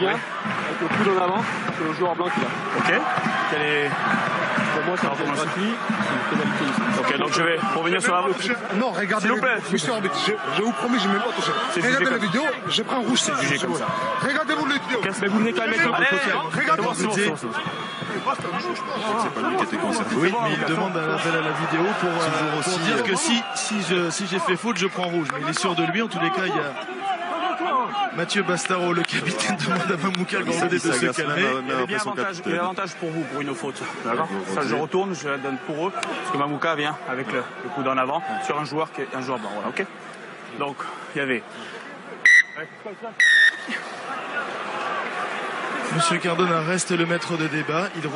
vient avec le coude en avant, c'est le joueur blanc qui l'a. Ok. Quel est... Pour moi, c'est un ça gratuit, c'est une pénalité ici. Ok, donc je vais revenir sur la route. Non, regardez. S'il vous plaît. Monsieur l'arbitre, je, je vous promets, je ne vais pas toucher. Regardez la comme- vidéo, je prends un rouge, c'est jugé comme ça. Regardez-vous les vidéos. Mais vous venez quand même avec le Allez, regardez, C'est bon, c'est bon, c'est bon, c'est pas lui qui était concerné. Oui, mais il demande un appel à la vidéo pour, euh, pour dire que si, si je- si j'ai fait faute, je prends rouge. Mais il est sûr de lui. En tous les cas, il y a Mathieu Bastaro, le capitaine, demande à Mamouka Gordonnet de se calmer. Il y a avantage pour vous pour une faute. D'accord D'accord, Ça, je retourne, je la donne pour eux. Parce que Mamouka vient avec le, le coude en avant sur un joueur qui est un joueur blanc. Voilà, ok Donc, il y avait. Monsieur Cardona reste le maître de débat. Il